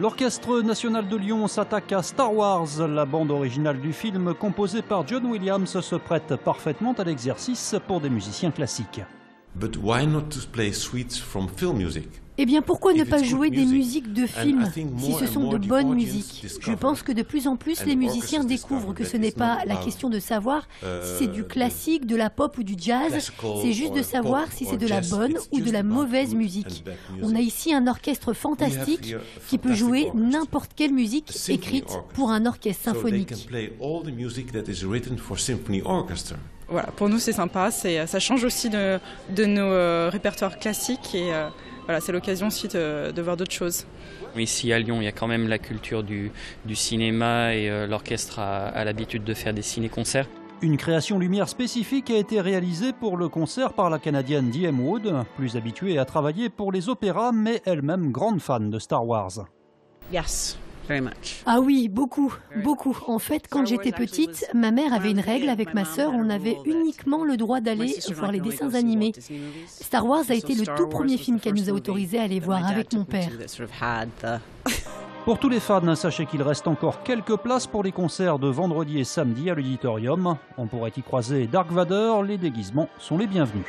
L'Orchestre national de Lyon s'attaque à Star Wars. La bande originale du film, composée par John Williams, se prête parfaitement à l'exercice pour des musiciens classiques. But why not to play suites from film music? Eh bien, pourquoi ne If pas it's jouer good des music, musiques de and films I think si more ce and sont more de the bonnes musiques? Je pense que de plus en plus les the musiciens découvrent que ce that n'est it's pas not la question de savoir si c'est du classique, de la pop ou du jazz, classical c'est juste de or savoir pop si or c'est de la jazz, bonne ou de la mauvaise good musique. On a music. ici un orchestre fantastique here a qui peut fantastic jouer orchestra. n'importe quelle musique écrite orchestra. pour un orchestre symphonique. can play all the music that is written for symphony orchestra. Voilà, pour nous c'est sympa, c'est, ça change aussi de, de nos euh, répertoires classiques et euh, voilà, c'est l'occasion aussi de, de voir d'autres choses. Ici à Lyon, il y a quand même la culture du, du cinéma et euh, l'orchestre a, a l'habitude de faire des ciné-concerts. Une création lumière spécifique a été réalisée pour le concert par la Canadienne D.M. Wood, plus habituée à travailler pour les opéras, mais elle-même grande fan de Star Wars. Yes. Ah oui, beaucoup, beaucoup. En fait, quand j'étais petite, ma mère avait une règle avec ma sœur, on avait uniquement le droit d'aller voir les dessins animés. Star Wars a été le tout premier film qu'elle nous a autorisé à aller voir avec mon père. Pour tous les fans, sachez qu'il reste encore quelques places pour les concerts de vendredi et samedi à l'auditorium. On pourrait y croiser Dark Vador, les déguisements sont les bienvenus.